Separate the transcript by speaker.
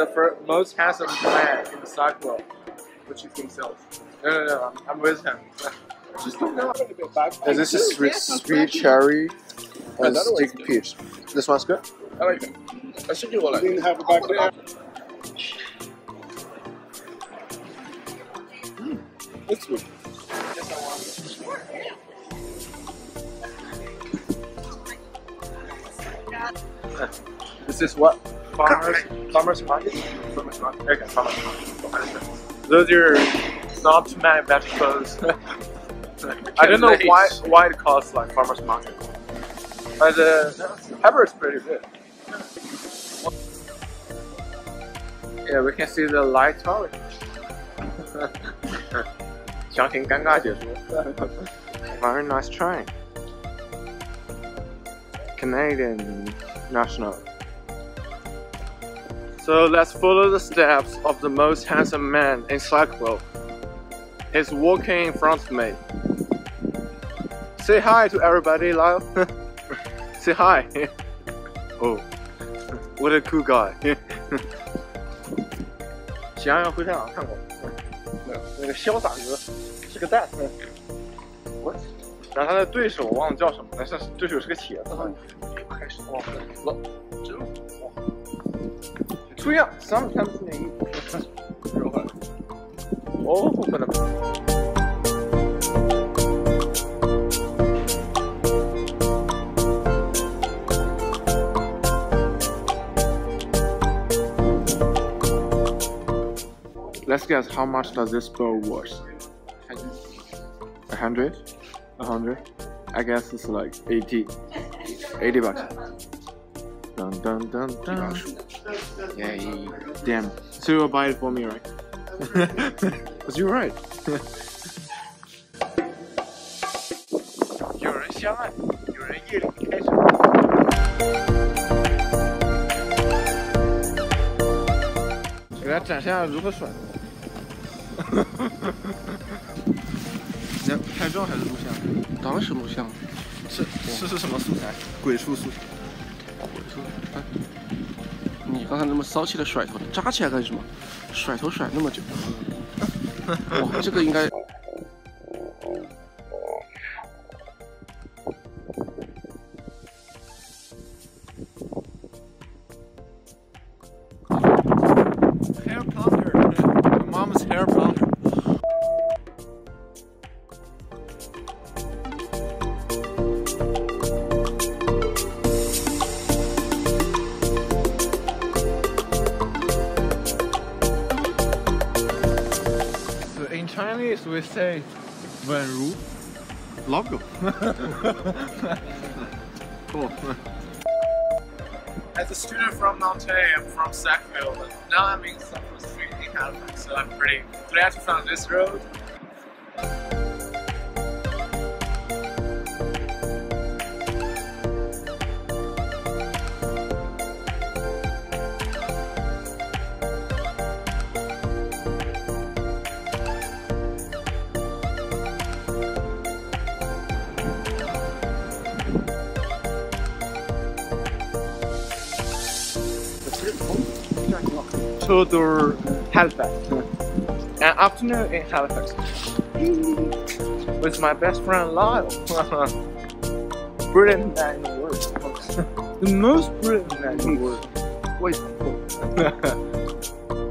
Speaker 1: The first, most handsome man in the cycle world. What you think so? No, no, no. I'm, I'm with him.
Speaker 2: Just look now a bit
Speaker 1: this is sweet, sweet cherry and
Speaker 2: Another one's
Speaker 1: sticky peach. This one's good.
Speaker 2: I like it. I should do all that. Didn't have a back there. Mm, it's good.
Speaker 1: This is what farmers farmers market. Farmers market. Okay, farmers market. Those are not too many vegetables. I don't know why why it calls like farmers market, but the pepper is pretty good. Yeah, we can see the light orange. 详情尴尬解说。Very nice try. Canadian national. So let's follow the steps of the most handsome man in Sackville. He's walking in front of me. Say hi to everybody, Lyle. Say hi. oh, what a cool guy. 喜羊羊灰太狼看过，那那个潇洒哥是个蛋，我，然后他的对手忘了叫什么了，是对手是个茄子，开始忘了，老真。Sweet up sometimes they. Oh, but I'm Let's guess how much does this bow worth? A hundred? A hundred? I guess it's like 80. 80 bucks. Dun dun dun dun. Yay. Damn. So you'll buy it for me, right? Because you're right. 有人相爱，有人夜里开始。给大家展现下如何甩。你要拍照还是录像？
Speaker 3: 当然是录像，
Speaker 1: 是是是什么素材？鬼畜素材。
Speaker 3: 鬼畜。哎，你刚才那么骚气的甩头，扎起来干什么？甩头甩那么久。哇，这个应该。
Speaker 1: Chinese we say 稳如 logo. cool. As a student from Montaigne, I'm from Sackville, now I'm in Suffolk Street in Halifax, so I'm pretty glad to find this road. To Halifax. An afternoon in Halifax. With my best friend Lyle. brilliant man in the world. the most brilliant man in the world. Wait.